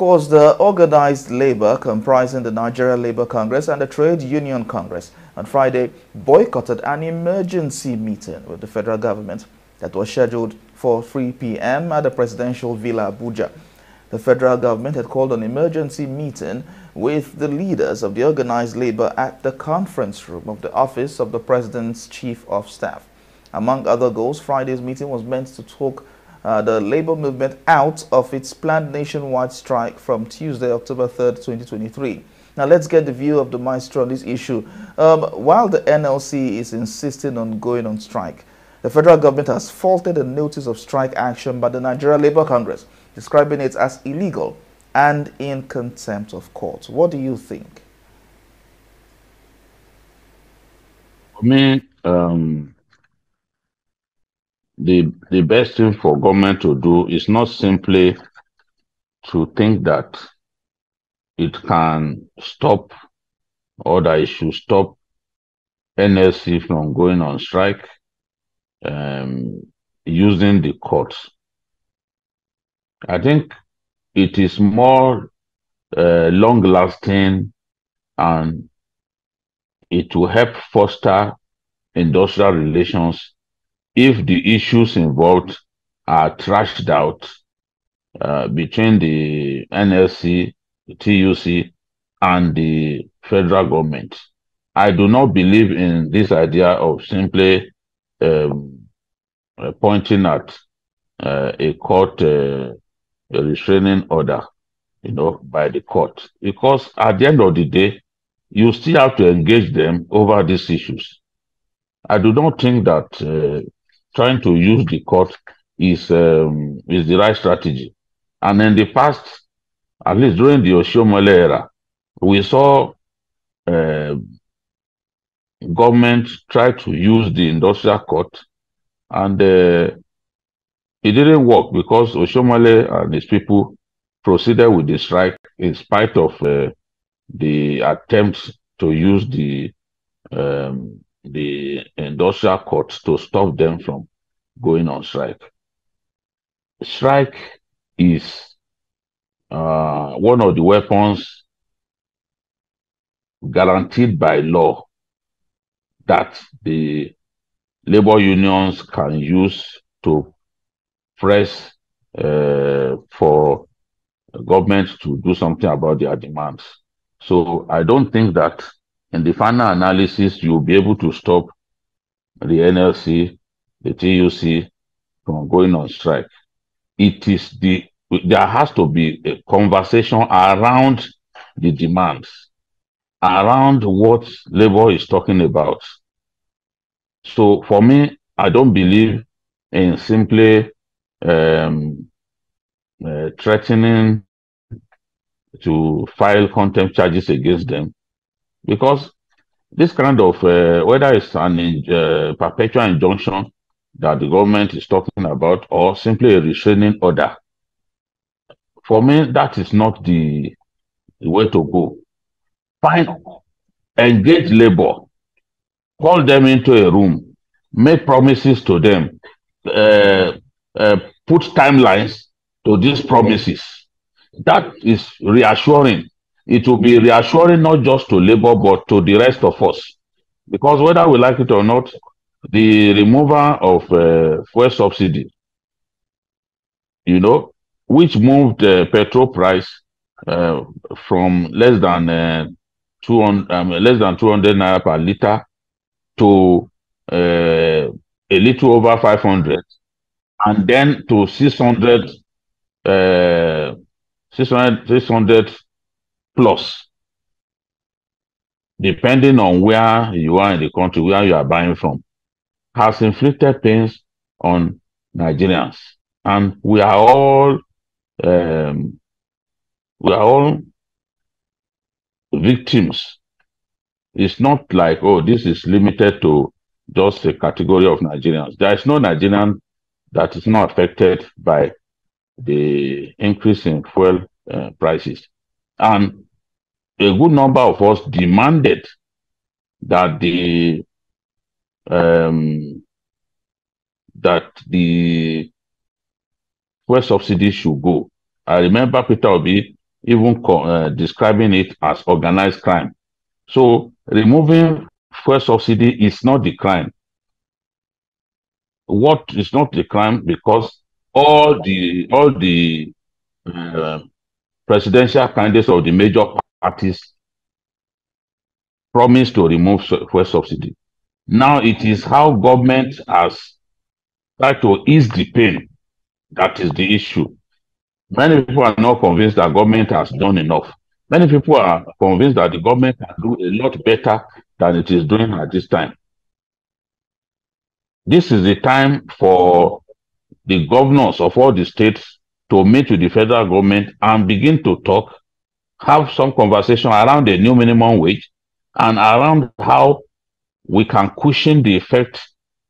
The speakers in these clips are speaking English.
course, the organized labor comprising the Nigeria Labour Congress and the Trade Union Congress on Friday boycotted an emergency meeting with the federal government that was scheduled for 3 p.m. at the Presidential Villa Abuja. The federal government had called an emergency meeting with the leaders of the organized labor at the conference room of the office of the President's Chief of Staff. Among other goals, Friday's meeting was meant to talk uh, the labor movement out of its planned nationwide strike from Tuesday, October 3rd, 2023. Now let's get the view of the maestro on this issue. Um, while the NLC is insisting on going on strike, the federal government has faulted a notice of strike action by the Nigeria Labour Congress, describing it as illegal and in contempt of court. What do you think? For um, the the best thing for government to do is not simply to think that it can stop or that it should stop NLC from going on strike um, using the courts. I think it is more uh, long lasting and it will help foster industrial relations if the issues involved are thrashed out uh, between the NLC, the TUC, and the federal government. I do not believe in this idea of simply um, uh, pointing at uh, a court uh, a restraining order, you know, by the court, because at the end of the day, you still have to engage them over these issues. I do not think that uh, trying to use the court is um, is the right strategy. And in the past, at least during the Oshiomhole era, we saw uh, government try to use the industrial court, and uh, it didn't work because Oshiomhole and his people proceeded with the strike in spite of uh, the attempts to use the um, the industrial courts to stop them from going on strike. Strike is uh, one of the weapons guaranteed by law that the labor unions can use to press uh, for government to do something about their demands. So I don't think that in the final analysis, you'll be able to stop the NLC, the TUC from going on strike. It is the, there has to be a conversation around the demands, around what labor is talking about. So for me, I don't believe in simply um, uh, threatening to file contempt charges against them because this kind of uh, whether it's an uh, perpetual injunction that the government is talking about or simply a restraining order for me that is not the, the way to go. Find engage labor. Call them into a room. Make promises to them. Uh, uh, put timelines to these promises. That is reassuring it will be reassuring not just to labor but to the rest of us. Because whether we like it or not the removal of uh, fuel subsidy you know which moved uh, petrol price uh, from less than uh, 200 um, less than 200 naira per liter to uh, a little over 500 and then to 600 uh, 600 600 plus. Depending on where you are in the country where you are buying from has inflicted pains on Nigerians. And we are all um, we are all victims. It's not like oh this is limited to just a category of Nigerians. There is no Nigerian that is not affected by the increase in fuel uh, prices. And a good number of us demanded that the um, that the fuel subsidy should go. I remember Peter Obi even uh, describing it as organized crime. So removing fuel subsidy is not the crime. What is not the crime because all the all the uh, presidential candidates of the major parties promised to remove fuel subsidy. Now it is how government has tried to ease the pain that is the issue. Many people are not convinced that government has done enough. Many people are convinced that the government can do a lot better than it is doing at this time. This is the time for the governors of all the states to meet with the federal government and begin to talk, have some conversation around the new minimum wage and around how we can cushion the effect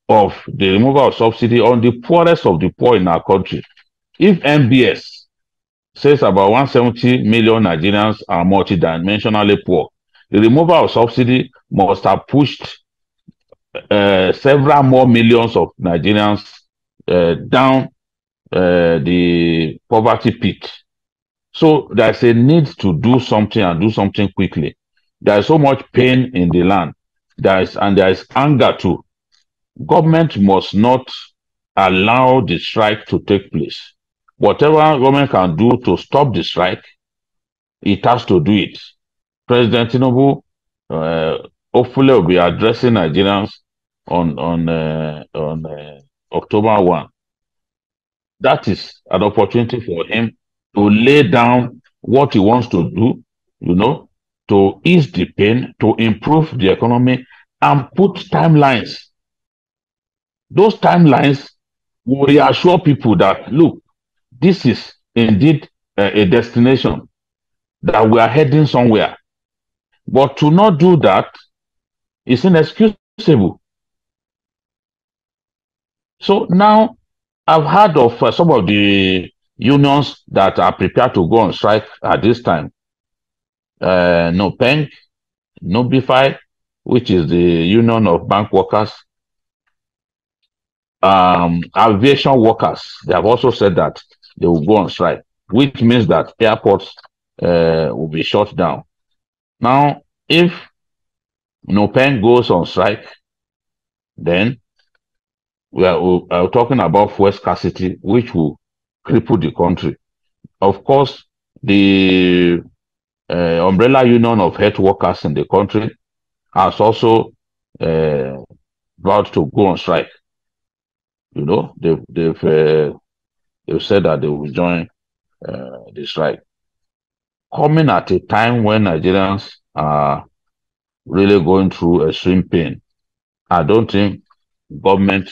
of the removal of subsidy on the poorest of the poor in our country. If NBS says about 170 million Nigerians are multidimensionally poor, the removal of subsidy must have pushed uh, several more millions of Nigerians uh, down uh, the poverty pit. So there's a need to do something and do something quickly. There is so much pain in the land. There is and there is anger too. Government must not allow the strike to take place. Whatever government can do to stop the strike, it has to do it. President Tinubu uh, hopefully will be addressing Nigerians on on uh, on uh, October one. That is an opportunity for him to lay down what he wants to do, you know, to ease the pain, to improve the economy, and put timelines. Those timelines will reassure people that, look, this is indeed a, a destination, that we are heading somewhere. But to not do that is inexcusable. So now I've heard of uh, some of the unions that are prepared to go on strike at this time. Uh, NUPENG, NUBIFIE, which is the Union of Bank Workers, um, aviation workers, they have also said that they will go on strike, which means that airports uh, will be shut down. Now, if No NUPENG goes on strike, then we are, are talking about fuel scarcity, which will cripple the country. Of course, the uh, umbrella union of health workers in the country has also uh, vowed to go on strike. You know, they've they've uh, they've said that they will join uh, the strike. Coming at a time when Nigerians are really going through extreme pain, I don't think government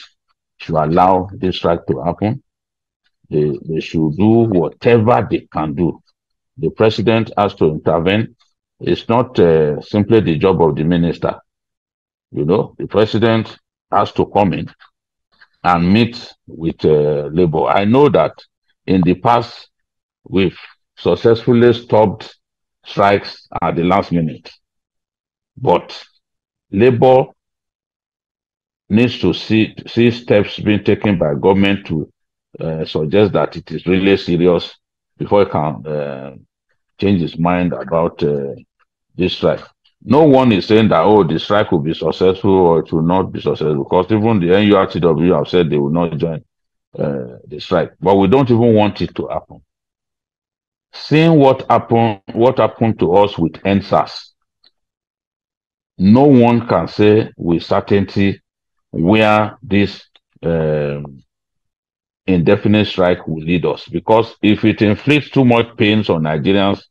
should allow this strike to happen. They, they should do whatever they can do. The president has to intervene. It's not uh, simply the job of the minister. You know, the president has to come in and meet with uh, labor. I know that in the past, we've successfully stopped strikes at the last minute. But labor needs to see see steps being taken by government to uh, suggest that it is really serious before it can uh, change its mind about uh, this strike. No one is saying that oh the strike will be successful or it will not be successful because even the NURTW have said they will not join uh, the strike, but we don't even want it to happen. Seeing what happened, what happened to us with EndSARS, no one can say with certainty where this um, indefinite strike will lead us. Because if it inflicts too much pains on Nigerians,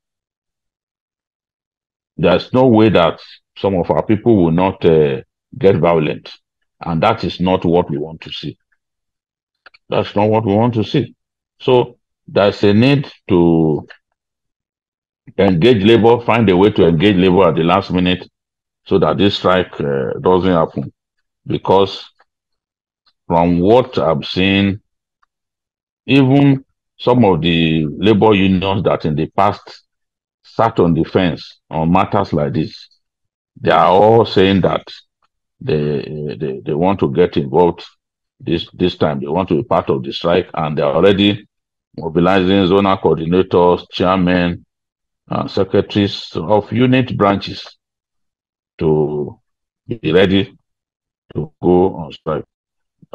there's no way that some of our people will not uh, get violent. And that is not what we want to see. That's not what we want to see. So there's a need to engage labor, find a way to engage labor at the last minute so that this strike uh, doesn't happen because from what I've seen, even some of the labor unions that in the past sat on the fence on matters like this, they are all saying that they, they, they want to get involved this, this time. They want to be part of the strike and they're already mobilizing zonal coordinators, chairmen, and secretaries of unit branches to be ready to go on strike.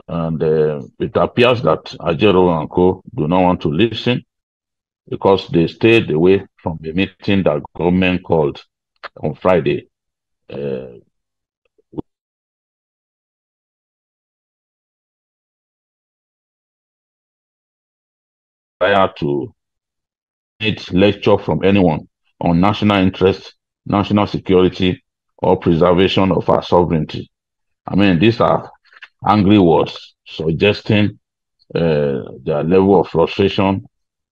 And uh, it appears that Ajaero and Co. do not want to listen because they stayed away from the meeting that government called on Friday. Uh, prior to need lecture from anyone on national interest, national security, or preservation of our sovereignty. I mean, these are angry words suggesting uh, their level of frustration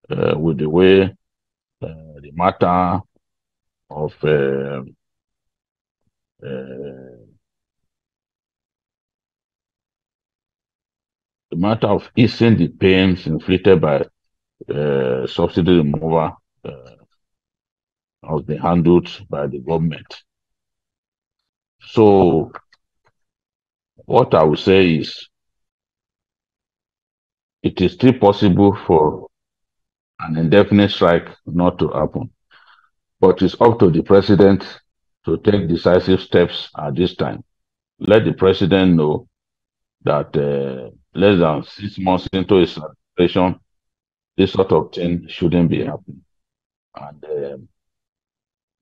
uh, with the way uh, the matter of uh, uh, the matter of easing the pains inflicted by uh, subsidy removal has been handled by the government. So what I would say is it is still possible for an indefinite strike not to happen. But it's up to the president to take decisive steps at this time. Let the president know that uh, less than six months into his administration, this sort of thing shouldn't be happening. And uh,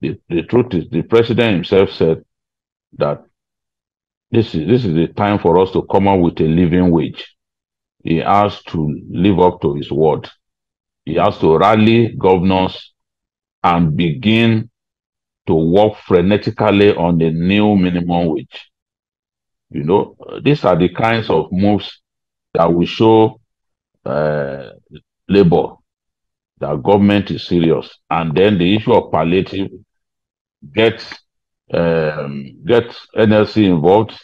the, the truth is, the president himself said that this is this is the time for us to come up with a living wage. He has to live up to his word. He has to rally governors and begin to work frenetically on the new minimum wage. You know, these are the kinds of moves that will show uh, labor that government is serious. And then the issue of palliative gets um, get NLC involved,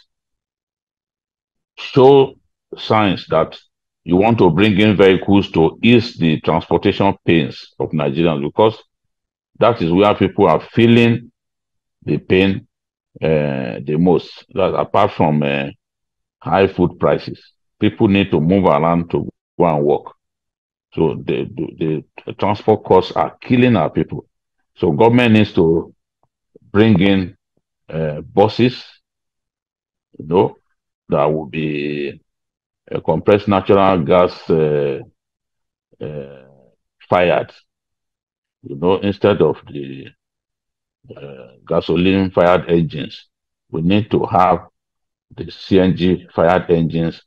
show signs that you want to bring in vehicles to ease the transportation pains of Nigerians because that is where people are feeling the pain uh, the most. That apart from uh, high food prices, people need to move around to go and work. So the, the, the transport costs are killing our people. So government needs to bring in uh, buses, you know, that will be a compressed natural gas uh, uh, fired, you know, instead of the uh, gasoline fired engines. We need to have the CNG fired engines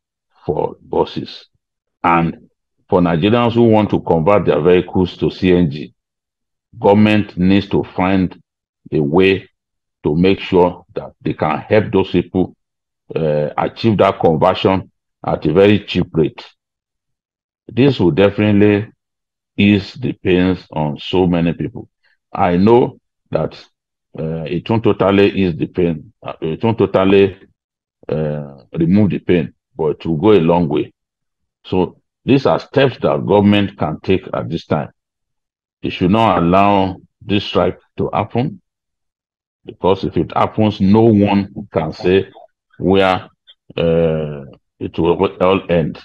for buses. And for Nigerians who want to convert their vehicles to CNG, government needs to find a way to make sure that they can help those people uh, achieve that conversion at a very cheap rate. This will definitely ease the pains on so many people. I know that uh, it won't totally ease the pain, uh, it won't totally uh, remove the pain, but it will go a long way. So these are steps that government can take at this time. It should not allow this strike to happen. Because if it happens, no one can say where uh, it will all end.